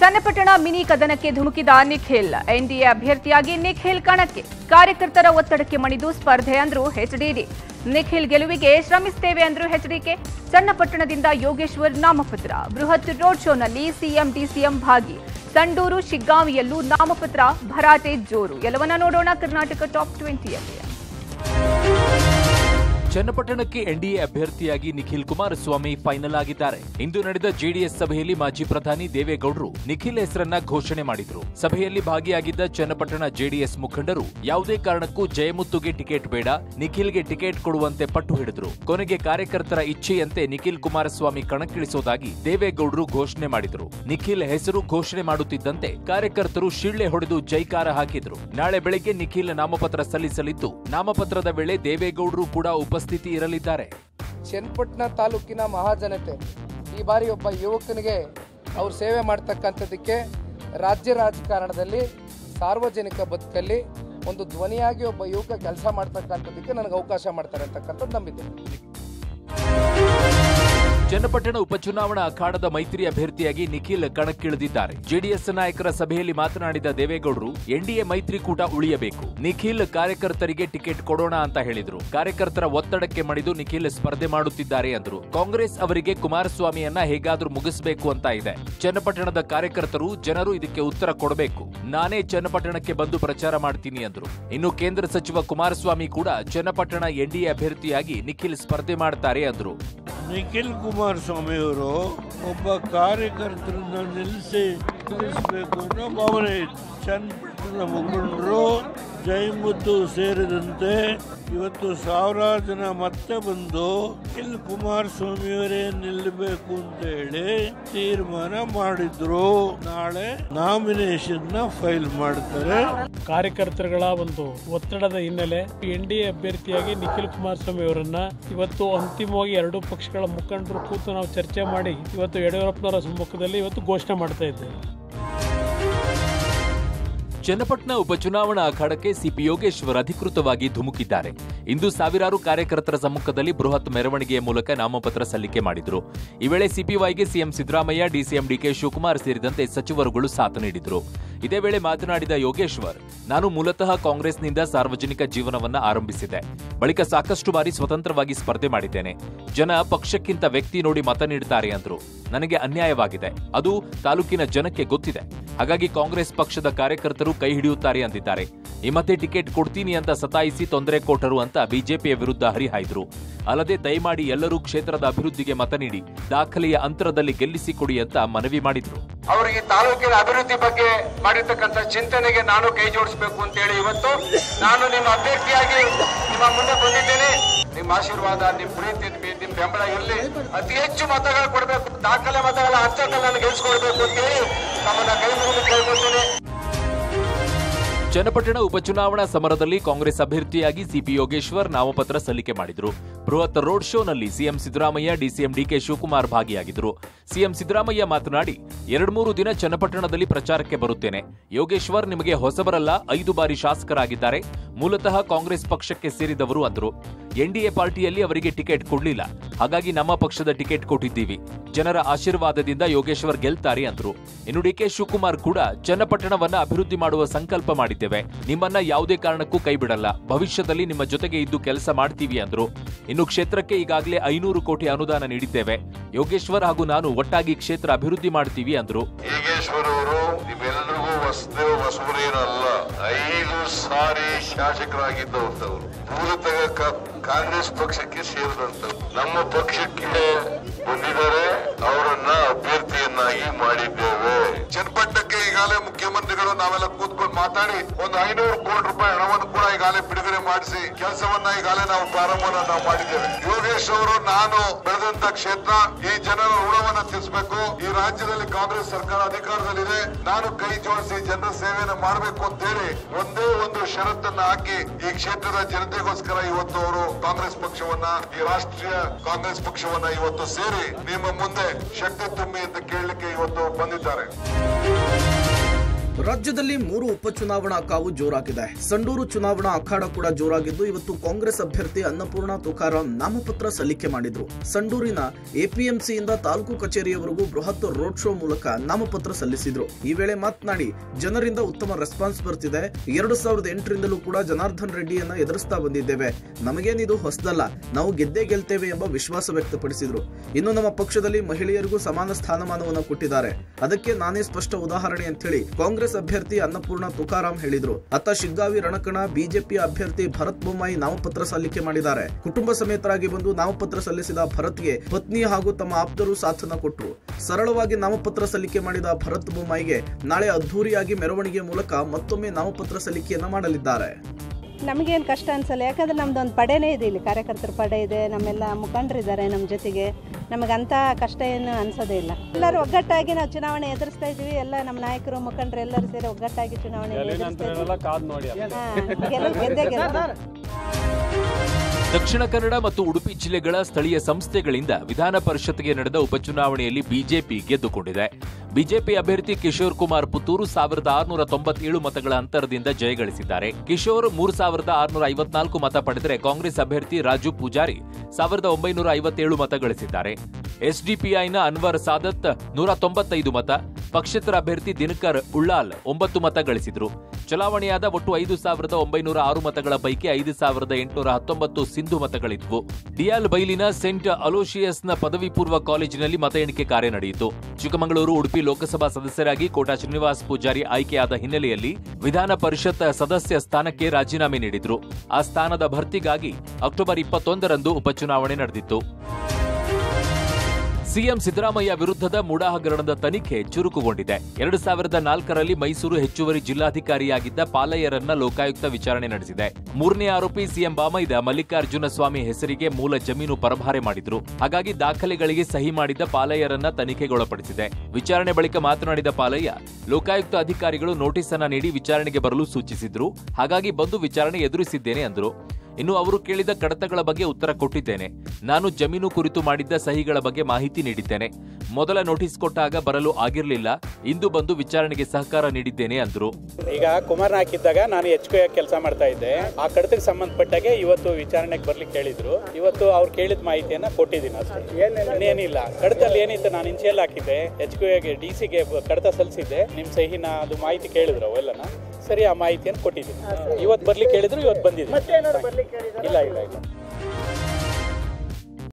Channapatna mini ಕದನಕ್ಕೆ ಧುಮುಕಿದ Nikhil. NDA ಅಭ್ಯರ್ಥಿಯಾಗಿ ನಿಖಿಲ್ ಕಣಕ್ಕೆ. ಕಾರ್ಯಕರ್ತರ ಒತ್ತಡಕ್ಕೆ ಮಣಿದು ಸ್ಪರ್ಧೆ ಅಂದ್ರು ಎಚ್ಡಿಡಿ. ನಿಖಿಲ್ ಗೆಲುವಿಗೆ ಶ್ರಮಿಸುತ್ತೇವೆ ಅಂದ್ರು ಎಚ್ಡಿಕೆ. ಚನ್ನಪಟ್ಟಣದಿಂದ ಯೋಗೇಶ್ವರ್ ನಾಮಪತ್ರ. ಬೃಹತ್ ರೋಡ್ ಶೋನಲ್ಲಿ ಸಿಎಂ ಡಿಸಿಎಂ ಭಾಗಿ. ಸಂಡೂರು, ಶಿಗ್ಗಾಂವಿಯಲ್ಲೂ ನಾಮಪತ್ರ, ಭರಾಟೆ ಜೋರು. ಎಲ್ಲವನ್ನ ನೋಡೋಣ ಕರ್ನಾಟಕ ಟಾಪ್ ಟ್ವೆಂಟಿಯಲ್ಲಿ. ಚನ್ನಪಟ್ಟಣಕ್ಕೆ ಎನ್ಡಿಎ ಅಭ್ಯರ್ಥಿಯಾಗಿ ನಿಖಿಲ್ ಕುಮಾರಸ್ವಾಮಿ ಫೈನಲ್ ಆಗಿದ್ದಾರೆ. ಇಂದು ನಡೆದ ಜೆಡಿಎಸ್ ಸಭೆಯಲ್ಲಿ ಮಾಜಿ ಪ್ರಧಾನಿ ದೇವೇಗೌಡರು ನಿಖಿಲ್ ಹೆಸರನ್ನ ಘೋಷಣೆ ಮಾಡಿದ್ರು. ಸಭೆಯಲ್ಲಿ ಭಾಗಿಯಾಗಿದ್ದ ಚನ್ನಪಟ್ಟಣ ಜೆಡಿಎಸ್ ಮುಖಂಡರು ಯಾವುದೇ ಕಾರಣಕ್ಕೂ ಜಯಮುತ್ತುಗೆ ಟಿಕೆಟ್ ಬೇಡ, ನಿಖಿಲ್ಗೆ ಟಿಕೆಟ್ ಕೊಡುವಂತೆ ಪಟ್ಟು ಹಿಡಿದ್ರು. ಕೊನೆಗೆ ಕಾರ್ಯಕರ್ತರ ಇಚ್ಛೆಯಂತೆ ನಿಖಿಲ್ ಕುಮಾರಸ್ವಾಮಿ ಕಣಕ್ಕಿಳಿಸೋದಾಗಿ ದೇವೇಗೌಡರು ಘೋಷಣೆ ಮಾಡಿದ್ರು. ನಿಖಿಲ್ ಹೆಸರು ಘೋಷಣೆ ಮಾಡುತ್ತಿದ್ದಂತೆ ಕಾರ್ಯಕರ್ತರು ಶಿಳ್ಳೆ ಹೊಡೆದು ಜೈಕಾರ ಹಾಕಿದ್ರು. ನಾಳೆ ಬೆಳಗ್ಗೆ ನಿಖಿಲ್ ನಾಮಪತ್ರ ಸಲ್ಲಿಸಲಿದ್ದು, ನಾಮಪತ್ರದ ವೇಳೆ ದೇವೇಗೌಡರು ಕೂಡ ಉಪಸ್ಥಿತಿ ಇರಲಿದ್ದಾರೆ. ಚನ್ನಪಟ್ಟಣ ತಾಲೂಕಿನ ಮಹಾಜನತೆ ಈ ಬಾರಿ ಒಬ್ಬ ಯುವಕನಿಗೆ ಅವ್ರು ಸೇವೆ ಮಾಡ್ತಕ್ಕಂಥದ್ದಕ್ಕೆ ರಾಜ್ಯ ರಾಜಕಾರಣದಲ್ಲಿ ಸಾರ್ವಜನಿಕ ಬದುಕಲ್ಲಿ ಒಂದು ಧ್ವನಿಯಾಗಿ ಒಬ್ಬ ಯುವಕ ಕೆಲಸ ಮಾಡ್ತಕ್ಕಂಥದ್ದಕ್ಕೆ ನನಗೆ ಅವಕಾಶ ಮಾಡ್ತಾರೆ ಅಂತಕ್ಕಂಥದ್ದು ನಂಬಿದ್ದೇನೆ. ಚನ್ನಪಟ್ಟಣ ಉಪಚುನಾವಣಾ ಅಖಾಡದ ಮೈತ್ರಿ ಅಭ್ಯರ್ಥಿಯಾಗಿ ನಿಖಿಲ್ ಕಣಕ್ಕಿಳಿದಿದ್ದಾರೆ. ಜೆಡಿಎಸ್ ನಾಯಕರ ಸಭೆಯಲ್ಲಿ ಮಾತನಾಡಿದ ದೇವೇಗೌಡರು ಎನ್ಡಿಎ ಮೈತ್ರಿಕೂಟ ಉಳಿಯಬೇಕು. ನಿಖಿಲ್ ಕಾರ್ಯಕರ್ತರಿಗೆ ಟಿಕೆಟ್ ಕೊಡೋಣ ಅಂತ ಹೇಳಿದ್ರು. ಕಾರ್ಯಕರ್ತರ ಒತ್ತಡಕ್ಕೆ ಮಣಿದು ನಿಖಿಲ್ ಸ್ಪರ್ಧೆ ಮಾಡುತ್ತಿದ್ದಾರೆ ಅಂದ್ರು. ಕಾಂಗ್ರೆಸ್ ಅವರಿಗೆ ಕುಮಾರಸ್ವಾಮಿಯನ್ನ ಹೇಗಾದ್ರೂ ಮುಗಿಸಬೇಕು ಅಂತ ಇದೆ. ಚನ್ನಪಟ್ಟಣದ ಕಾರ್ಯಕರ್ತರು ಜನರು ಇದಕ್ಕೆ ಉತ್ತರ ಕೊಡಬೇಕು. ನಾನೇ ಚನ್ನಪಟ್ಟಣಕ್ಕೆ ಬಂದು ಪ್ರಚಾರ ಮಾಡ್ತೀನಿ ಅಂದ್ರು. ಇನ್ನು ಕೇಂದ್ರ ಸಚಿವ ಕುಮಾರಸ್ವಾಮಿ ಕೂಡ ಚನ್ನಪಟ್ಟಣ ಎನ್ಡಿಎ ಅಭ್ಯರ್ಥಿಯಾಗಿ ನಿಖಿಲ್ ಸ್ಪರ್ಧೆ ಮಾಡ್ತಾರೆ ಅಂದ್ರು. ನಿಖಿಲ್ ಕುಮಾರಸ್ವಾಮಿಯವರು ಒಬ್ಬ ಕಾರ್ಯಕರ್ತರನ್ನ ನಿಲ್ಲಿಸಿ ಭಾವನೆ ಇತ್ತು ಚನ್ನಪಟ್ಟಣದ ಮುಖಂಡರು ಜೈಮುದ್ದು ಸೇರಿದಂತೆ ಇವತ್ತು ಸಾವಿರಾರು ಜನ ಮತ್ತೆ ಬಂದು ನಿಖಿಲ್ ಕುಮಾರಸ್ವಾಮಿಯವರೇ ನಿಲ್ಲಬೇಕು ಅಂತ ಹೇಳಿ ತೀರ್ಮಾನ ಮಾಡಿದ್ರು. ನಾಳೆ ನಾಮಿನೇಷನ್ನ ಫೈಲ್ ಮಾಡ್ತಾರೆ. ಕಾರ್ಯಕರ್ತರುಗಳ ಒಂದು ಒತ್ತಡದ ಹಿನ್ನೆಲೆ ಎನ್ ಡಿ ಎ ಅಭ್ಯರ್ಥಿಯಾಗಿ ನಿಖಿಲ್ ಕುಮಾರಸ್ವಾಮಿ ಅವರನ್ನ ಇವತ್ತು ಅಂತಿಮವಾಗಿ ಎರಡೂ ಪಕ್ಷಗಳ ಮುಖಂಡರು ಕೂತು ನಾವು ಚರ್ಚೆ ಮಾಡಿ ಇವತ್ತು ಯಡಿಯೂರಪ್ಪನವರ ಸಮ್ಮುಖದಲ್ಲಿ ಇವತ್ತು ಘೋಷಣೆ ಮಾಡ್ತಾ ಇದ್ದೇವೆ. ಚನ್ನಪಟ್ಟಣ ಉಪಚುನಾವಣಾ ಅಖಾಡಕ್ಕೆ ಸಿಪಿ ಯೋಗೇಶ್ವರ್ ಅಧಿಕೃತವಾಗಿ ಧುಮುಕಿದ್ದಾರೆ. ಇಂದು ಸಾವಿರಾರು ಕಾರ್ಯಕರ್ತರ ಸಮ್ಮುಖದಲ್ಲಿ ಬೃಹತ್ ಮೆರವಣಿಗೆಯ ಮೂಲಕ ನಾಮಪತ್ರ ಸಲ್ಲಿಕೆ ಮಾಡಿದ್ರು. ಈ ವೇಳೆ ಸಿಪಿವೈಗೆ CM Siddaramaiah, DCM DK Shivakumar ಸೇರಿದಂತೆ ಸಚಿವರುಗಳು ಸಾಥ್ ನೀಡಿದ್ರು. ಇದೇ ವೇಳೆ ಮಾತನಾಡಿದ ಯೋಗೇಶ್ವರ್, ನಾನು ಮೂಲತಃ ಕಾಂಗ್ರೆಸ್ನಿಂದ ಸಾರ್ವಜನಿಕ ಜೀವನವನ್ನ ಆರಂಭಿಸಿದೆ. ಬಳಿಕ ಸಾಕಷ್ಟು ಬಾರಿ ಸ್ವತಂತ್ರವಾಗಿ ಸ್ಪರ್ಧೆ ಮಾಡಿದ್ದೇನೆ. ಜನ ಪಕ್ಷಕ್ಕಿಂತ ವ್ಯಕ್ತಿ ನೋಡಿ ಮತ ನೀಡುತ್ತಾರೆ ಅಂದ್ರು. ನನಗೆ ಅನ್ಯಾಯವಾಗಿದೆ. ಅದು ತಾಲೂಕಿನ ಜನಕ್ಕೆ ಗೊತ್ತಿದೆ. ಹಾಗಾಗಿ ಕಾಂಗ್ರೆಸ್ ಪಕ್ಷದ ಕಾರ್ಯಕರ್ತರು ಕೈ ಹಿಡಿಯುತ್ತಾರೆ ಅಂದಿದ್ದಾರೆ ಈ ಮತ್ತೆ ಟಿಕೆಟ್ ಕೊಡ್ತೀನಿ ಅಂತ ಸತಾಯಿಸಿ ತೊಂದರೆ ಕೊಟ್ಟರು ಅಂತ ಬಿಜೆಪಿಯ ವಿರುದ್ಧ ಹರಿಹಾಯ್ದ್ರು. ಅಲ್ಲದೆ ದಯಮಾಡಿ ಎಲ್ಲರೂ ಕ್ಷೇತ್ರದ ಅಭಿವೃದ್ಧಿಗೆ ಮತ ನೀಡಿ, ದಾಖಲೆಯ ಅಂತರದಲ್ಲಿ ಗೆಲ್ಲಿಸಿಕೊಡಿ ಅಂತ ಮನವಿ ಮಾಡಿದ್ರು. ಅವರಿಗೆ ತಾಲೂಕಿನ ಅಭಿವೃದ್ಧಿ ಬಗ್ಗೆ ಮಾಡಿರ್ತಕ್ಕಂಥ ಚಿಂತನೆಗೆ ನಾನು ಕೈ ಜೋಡಿಸಬೇಕು ಅಂತ ಹೇಳಿ ಇವತ್ತು ನಾನು ನಿಮ್ಮ ಅಭ್ಯರ್ಥಿಯಾಗಿ ನಿಮ್ಮ ಮುಂದೆ ಬಂದಿದ್ದೇನೆ. ನಿಮ್ಮ ಆಶೀರ್ವಾದ, ನಿಮ್ಮ ಪ್ರೀತಿ, ನಿಮ್ಮ ಬೆಂಬಲ ಇರಲಿ. ಅತಿ ಹೆಚ್ಚು ಮತಗಳು ಕೊಡಬೇಕು. ದಾಖಲೆ ಮತಗಳ ಅಂತರದಲ್ಲಿ ನಾನು ಅಂತ ಹೇಳಿ ತಮ್ಮನ್ನ ಕೈ ಮುಗಿದು ಕೇಳ್ಕೊಳ್ತೇನೆ. ಚನ್ನಪಟ್ಟಣ ಉಪಚುನಾವಣಾ ಸಮರದಲ್ಲಿ ಕಾಂಗ್ರೆಸ್ ಅಭ್ಯರ್ಥಿಯಾಗಿ ಸಿಪಿ ಯೋಗೇಶ್ವರ್ ನಾಮಪತ್ರ ಸಲ್ಲಿಕೆ ಮಾಡಿದ್ರು. ಬೃಹತ್ ರೋಡ್ ಶೋನಲ್ಲಿ CM Siddaramaiah, DCM DK Shivakumar ಭಾಗಿಯಾಗಿದ್ರು CM Siddaramaiah ಮಾತನಾಡಿ ಎರಡ್ಮೂರು ದಿನ ಚನ್ನಪಟ್ಟಣದಲ್ಲಿ ಪ್ರಚಾರಕ್ಕೆ ಬರುತ್ತೇನೆ. ಯೋಗೇಶ್ವರ್ ನಿಮಗೆ ಹೊಸಬರಲ್ಲ, ಐದು ಬಾರಿ ಶಾಸಕರಾಗಿದ್ದಾರೆ. ಮೂಲತಃ ಕಾಂಗ್ರೆಸ್ ಪಕ್ಷಕ್ಕೆ ಸೇರಿದವರು ಅಂದ್ರು. ಎನ್ಡಿಎ ಪಾರ್ಟಿಯಲ್ಲಿ ಅವರಿಗೆ ಟಿಕೆಟ್ ಕೊಡ್ಲಿಲ್ಲ. ಹಾಗಾಗಿ ನಮ್ಮ ಪಕ್ಷದ ಟಿಕೆಟ್ ಕೊಟ್ಟಿದ್ದೀವಿ. ಜನರ ಆಶೀರ್ವಾದದಿಂದ ಯೋಗೇಶ್ವರ್ ಗೆಲ್ತಾರೆ ಅಂದ್ರು. ಇನ್ನು ಡಿಕೆ ಶಿವಕುಮಾರ್ ಕೂಡ ಚನ್ನಪಟ್ಟಣವನ್ನು ಅಭಿವೃದ್ಧಿ ಮಾಡುವ ಸಂಕಲ್ಪ ಮಾಡಿದ್ದೇವೆ ನಿಮ್ಮನ್ನ ಯಾವುದೇ ಕಾರಣಕ್ಕೂ ಕೈ ಬಿಡಲ್ಲ ಭವಿಷ್ಯದಲ್ಲಿ ನಿಮ್ಮ ಜೊತೆಗೆ ಇದ್ದು ಕೆಲಸ ಮಾಡ್ತೀವಿ ಅಂದ್ರು. ಇನ್ನು ಕ್ಷೇತ್ರಕ್ಕೆ ಈಗಾಗಲೇ ಐನೂರು ಕೋಟಿ ಅನುದಾನ ನೀಡಿದ್ದೇವೆ. ಯೋಗೇಶ್ವರ್ ಹಾಗೂ ನಾನು ಒಟ್ಟಾಗಿ ಕ್ಷೇತ್ರ ಅಭಿವೃದ್ಧಿ ಮಾಡ್ತೀವಿ ಅಂದ್ರು. ಸಾರಿ ಶಾಸಕರಾಗಿದ್ದವರು. ಕಾಂಗ್ರೆಸ್ ಪಕ್ಷಕ್ಕೆ ಸೇರಿದಂತ ನಮ್ಮ ಪಕ್ಷಕ್ಕೆ ಬಂದಿದ್ದಾರೆ, ಅವರನ್ನ ಅಭ್ಯರ್ಥಿಯನ್ನಾಗಿ ಮಾಡಿದ್ದೇವೆ. ಚನ್ನಪಟ್ಟಣಕ್ಕೆ ಈಗಾಗಲೇ ಮುಖ್ಯಮಂತ್ರಿಗಳು ನಾವೆಲ್ಲ ಕೂತ್ಕೊಂಡು ಮಾತಾಡಿ, ಒಂದು ಐನೂರು ಕೋಟಿ ರೂಪಾಯಿ ಹಣವನ್ನು ಕೂಡ ಈಗಾಗಲೇ ಬಿಡುಗಡೆ ಮಾಡಿಸಿ, ಕೆಲಸವನ್ನ ಈಗಾಗಲೇ ನಾವು ಪ್ರಾರಂಭವನ್ನ ನಾವು ಮಾಡಿದ್ದೇವೆ. ಯೋಗೇಶ್ ಅವರು, ನಾನು ಬೆಳೆದಂತ ಕ್ಷೇತ್ರ, ಈ ಜನರ ಋಣವನ್ನ ತಿಳಿಸಬೇಕು. ಈ ರಾಜ್ಯದಲ್ಲಿ ಕಾಂಗ್ರೆಸ್ ಸರ್ಕಾರ ಅಧಿಕಾರದಲ್ಲಿದೆ. ನಾನು ಕೈ ಜೋಡಿಸಿ ಜನರ ಸೇವೆಯನ್ನು ಮಾಡಬೇಕು ಅಂತ ಹೇಳಿ ಒಂದೇ ಒಂದು ಷರತ್ತನ್ನ ಹಾಕಿ ಈ ಕ್ಷೇತ್ರದ ಜನತೆಗೋಸ್ಕರ ಇವತ್ತು ಅವರು ಕಾಂಗ್ರೆಸ್ ಪಕ್ಷವನ್ನ, ಈ ರಾಷ್ಟ್ರೀಯ ಕಾಂಗ್ರೆಸ್ ಪಕ್ಷವನ್ನ ಇವತ್ತು ಸೇರಿ ನಿಮ್ಮ ಮುಂದೆ ಶಕ್ತಿ ತುಂಬಿ ಅಂತ ಕೇಳಲಿಕ್ಕೆ ಇವತ್ತು ಬಂದಿದ್ದಾರೆ. ರಾಜ್ಯದಲ್ಲಿ ಮೂರು ಉಪಚುನಾವಣಾ ಕಾವು ಜೋರಾಗಿದೆ. ಸಂಡೂರು ಚುನಾವಣಾ ಅಖಾಡ ಕೂಡ ಜೋರಾಗಿದ್ದು, ಇವತ್ತು ಕಾಂಗ್ರೆಸ್ ಅಭ್ಯರ್ಥಿ ಅನ್ನಪೂರ್ಣ ತುಕಾರಾಂ ನಾಮಪತ್ರ ಸಲ್ಲಿಕೆ ಮಾಡಿದ್ರು. ಸಂಡೂರಿನ ಎಪಿಎಂಸಿಯಿಂದ ತಾಲೂಕು ಕಚೇರಿಯವರೆಗೂ ಬೃಹತ್ ರೋಡ್ ಶೋ ಮೂಲಕ ನಾಮಪತ್ರ ಸಲ್ಲಿಸಿದ್ರು. ಈ ವೇಳೆ ಮಾತನಾಡಿ, ಜನರಿಂದ ಉತ್ತಮ ರೆಸ್ಪಾನ್ಸ್ ಬರ್ತಿದೆ. ಎರಡು ಸಾವಿರದ ಎಂಟರಿಂದಲೂ ಕೂಡ ಜನಾರ್ದನ್ ರೆಡ್ಡಿಯನ್ನ ಎದುರಿಸ್ತಾ ಬಂದಿದ್ದೇವೆ. ನಮಗೇನಿದು ಹೊಸದಲ್ಲ, ನಾವು ಗೆದ್ದೇ ಗೆಲ್ತೇವೆ ಎಂಬ ವಿಶ್ವಾಸ ವ್ಯಕ್ತಪಡಿಸಿದ್ರು. ಇನ್ನು ನಮ್ಮ ಪಕ್ಷದಲ್ಲಿ ಮಹಿಳೆಯರಿಗೂ ಸಮಾನ ಸ್ಥಾನಮಾನವನ್ನು ಕೊಟ್ಟಿದ್ದಾರೆ. ಅದಕ್ಕೆ ನಾನೇ ಸ್ಪಷ್ಟ ಉದಾಹರಣೆ ಅಂತ ಹೇಳಿ ಕಾಂಗ್ರೆಸ್ ಅಭ್ಯರ್ಥಿ ಅನ್ನಪೂರ್ಣ ತುಕಾರಾಂ ಹೇಳಿದ್ರು. ಅತ್ತ ಶಿಗ್ಗಾವಿ ರಣಕಣ ಬಿಜೆಪಿ ಅಭ್ಯರ್ಥಿ ಭರತ್ ಬೊಮ್ಮಾಯಿ ನಾಮಪತ್ರ ಸಲ್ಲಿಕೆ ಮಾಡಿದ್ದಾರೆ. ಕುಟುಂಬ ಸಮೇತರಾಗಿ ಬಂದು ನಾಮಪತ್ರ ಸಲ್ಲಿಸಿದ ಭರತ್ಗೆ ಪತ್ನಿ ಹಾಗೂ ತಮ್ಮ ಆಪ್ತರು ಸಾಥನ ಕೊಟ್ಟರು ಸರಳವಾಗಿ ನಾಮಪತ್ರ ಸಲ್ಲಿಕೆ ಮಾಡಿದ ಭರತ್ ಬೊಮ್ಮಾಯಿಗೆ ನಾಳೆ ಅದ್ದೂರಿಯಾಗಿ ಮೆರವಣಿಗೆ ಮೂಲಕ ಮತ್ತೊಮ್ಮೆ ನಾಮಪತ್ರ ಸಲ್ಲಿಕೆಯನ್ನ ಮಾಡಲಿದ್ದಾರೆ. ನಮಗೇನು ಕಷ್ಟ ಅನ್ಸಲ್ಲ ಯಾಕಂದ್ರೆ ನಮ್ದೊಂದು ಪಡೆನೇ ಇದೆ ಇಲ್ಲಿ. ಕಾರ್ಯಕರ್ತರ ಪಡೆ ಇದೆ ನಮ್ಮೆಲ್ಲ ಮುಖಂಡರಿದ್ದಾರೆ ನಮ್ಮ ಜೊತೆಗೆ. ನಮಗಂಥ ಕಷ್ಟ ಏನು ಅನ್ಸೋದೇ ಇಲ್ಲ. ಎಲ್ಲರೂ ಒಗ್ಗಟ್ಟಾಗಿ ನಾವು ಚುನಾವಣೆ ಎದುರಿಸ್ತಾ ಇದ್ದೀವಿ. ಎಲ್ಲ ನಮ್ಮ ನಾಯಕರು ಮುಖಂಡರು ಎಲ್ಲರೂ ಸೇರಿ ಒಗ್ಗಟ್ಟಾಗಿ ಚುನಾವಣೆ ಎದುರಿಸ್ತಾ ಇದ್ದೀವಿ. ಗೆದ್ದೇ. ದಕ್ಷಿಣ ಕನ್ನಡ ಮತ್ತು ಉಡುಪಿ ಜಿಲ್ಲೆಗಳ ಸ್ಥಳೀಯ ಸಂಸ್ಥೆಗಳಿಂದ ವಿಧಾನ ಪರಿಷತ್ಗೆ ನಡೆದ ಉಪಚುನಾವಣೆಯಲ್ಲಿ ಬಿಜೆಪಿ ಗೆದ್ದುಕೊಂಡಿದೆ. ಬಿಜೆಪಿ ಅಭ್ಯರ್ಥಿ ಕಿಶೋರ್ ಕುಮಾರ್ ಪುತ್ತೂರು ಸಾವಿರದ ಆರುನೂರ ತೊಂಬತ್ತೇಳು ಮತಗಳ ಅಂತರದಿಂದ ಜಯಗಳಿಸಿದ್ದಾರೆ ಕಿಶೋರ್ ಮೂರು ಸಾವಿರದ ಆರುನೂರ ಐವತ್ನಾಲ್ಕು ಮತ ಪಡೆದರೆ ಕಾಂಗ್ರೆಸ್ ಅಭ್ಯರ್ಥಿ ರಾಜು ಪೂಜಾರಿ ಸಾವಿರದ ಒಂಬೈನೂರ ಐವತ್ತೇಳು ಮತ ಗಳಿಸಿದ್ದಾರೆ. ಎಸ್ಡಿಪಿಐನ ಅನ್ವರ್ ಸಾದತ್ ನೂರ ತೊಂಬತ್ತೈದು ಮತ, ಪಕ್ಷೇತರ ಅಭ್ಯರ್ಥಿ ದಿನಕರ್ ಉಳ್ಳಾಲ್ ಒಂಬತ್ತು ಮತ ಗಳಿಸಿದ್ರು. ಚಲಾವಣೆಯಾದ ಒಟ್ಟು ಐದು ಸಾವಿರದ ಒಂಬೈನೂರ ಆರು ಮತಗಳ ಪೈಕಿ ಐದು ಸಾವಿರದ ಎಂಟುನೂರ ಹತ್ತೊಂಬತ್ತು ಸಿಂಧು ಮತಗಳಿದ್ವು. ಡಿಯಾಲ್ ಬೈಲಿನ ಸೆಂಟ್ ಅಲೋಶಿಯಸ್ನ ಪದವಿ ಪೂರ್ವ ಕಾಲೇಜಿನಲ್ಲಿ ಮತ ಎಣಿಕೆ ಕಾರ್ಯ ನಡೆಯಿತು. ಚಿಕ್ಕಮಗಳೂರು, ಉಡುಪಿ ಲೋಕಸಭಾ ಸದಸ್ಯರಾಗಿ ಕೋಟಾ ಶ್ರೀನಿವಾಸ್ ಪೂಜಾರಿ ಆಯ್ಕೆಯಾದ ಹಿನ್ನೆಲೆಯಲ್ಲಿ ವಿಧಾನ ಪರಿಷತ್ ಸದಸ್ಯ ಸ್ಥಾನಕ್ಕೆ ರಾಜೀನಾಮೆ ನೀಡಿದ್ರು. ಆ ಸ್ಥಾನದ ಭರ್ತಿಗಾಗಿ ಅಕ್ಟೋಬರ್ ಇಪ್ಪತ್ತೊಂದರಂದು ಉಪಚುನಾವಣೆ ನಡೆದಿತ್ತು. ಸಿಎಂ ಸಿದ್ದರಾಮಯ್ಯ ವಿರುದ್ಧದ ಮೂಡಾ ಹಗರಣದ ತನಿಖೆ ಚುರುಕುಗೊಂಡಿದೆ. ಎರಡು ಸಾವಿರದ ನಾಲ್ಕರಲ್ಲಿ ಮೈಸೂರು ಹೆಚ್ಚುವರಿ ಜಿಲ್ಲಾಧಿಕಾರಿಯಾಗಿದ್ದ ಪಾಲಯ್ಯರನ್ನ ಲೋಕಾಯುಕ್ತ ವಿಚಾರಣೆ ನಡೆಸಿದೆ. ಮೂರನೇ ಆರೋಪಿ ಸಿಎಂ ಬಾಮೈದ ಮಲ್ಲಿಕಾರ್ಜುನ ಸ್ವಾಮಿ ಹೆಸರಿಗೆ ಮೂಲ ಜಮೀನು ಪರಭಾರೆ ಮಾಡಿದ್ರು. ಹಾಗಾಗಿ ದಾಖಲೆಗಳಿಗೆ ಸಹಿ ಮಾಡಿದ್ದ ಪಾಲಯ್ಯರನ್ನ ತನಿಖೆಗೊಳಪಡಿಸಿದೆ. ವಿಚಾರಣೆ ಬಳಿಕ ಮಾತನಾಡಿದ ಪಾಲಯ್ಯ, ಲೋಕಾಯುಕ್ತ ಅಧಿಕಾರಿಗಳು ನೋಟಿಸ್ ಅನ್ನ ನೀಡಿ ವಿಚಾರಣೆಗೆ ಬರಲು ಸೂಚಿಸಿದ್ರು. ಹಾಗಾಗಿ ಬಂದು ವಿಚಾರಣೆ ಎದುರಿಸಿದ್ದೇನೆ ಅಂದ್ರು. ಇನ್ನು ಅವರು ಕೇಳಿದ ಕಡತಗಳ ಬಗ್ಗೆ ಉತ್ತರ ಕೊಟ್ಟಿದ್ದೇನೆ. ನಾನು ಜಮೀನು ಕುರಿತು ಮಾಡಿದ್ದ ಸಹಿಗಳ ಬಗ್ಗೆ ಮಾಹಿತಿ ನೀಡಿದ್ದೇನೆ. ಮೊದಲ ನೋಟಿಸ್ ಕೊಟ್ಟಾಗ ಬರಲು ಆಗಿರಲಿಲ್ಲ. ಇಂದು ಬಂದು ವಿಚಾರಣೆಗೆ ಸಹಕಾರ ನೀಡಿದ್ದೇನೆ ಅಂದ್ರು. ಈಗ ಕುಮಾರ್ ಹಾಕಿದ್ದಾಗ ನಾನು ಎಚ್ ಕೆ ಕೆಲಸ ಮಾಡ್ತಾ ಇದ್ದೆ. ಆ ಕಡತಕ್ಕೆ ಸಂಬಂಧಪಟ್ಟಾಗೆ ಇವತ್ತು ವಿಚಾರಣೆಗೆ ಬರ್ಲಿಕ್ಕೆ ಕೇಳಿದ್ರು ಇವತ್ತು ಅವ್ರು ಕೇಳಿದ ಮಾಹಿತಿಯನ್ನ ಕೊಟ್ಟಿದ್ದೀನಿ ಅಷ್ಟೇ. ಇನ್ನೇನಿಲ್ಲ. ಕಡತಲ್ಲಿ ಏನಿತ್ತು ನಾನು ಇಂಚೆಯಲ್ಲಿ ಹಾಕಿದ್ದೆ ಎಚ್ ಕೆ ಡಿ ಸಿಗೆ ಕಡತ ಸಲ್ಲಿಸಿದ್ದೆ. ನಿಮ್ ಸಹಿನ ಅದು ಮಾಹಿತಿ ಕೇಳಿದ್ರು ಅವೆಲ್ಲನ. ಸರಿ ಆ ಮಾಹಿತಿಯನ್ನು ಕೊಟ್ಟಿದ್ದೀನಿ. ಇವತ್ತು ಬರ್ಲಿಕ್ಕೆ ಹೇಳಿದ್ರು ಇವತ್ತು ಬಂದಿದ್ದೀನಿ. ಇಲ್ಲ ಇಲ್ಲ ಇಲ್ಲ.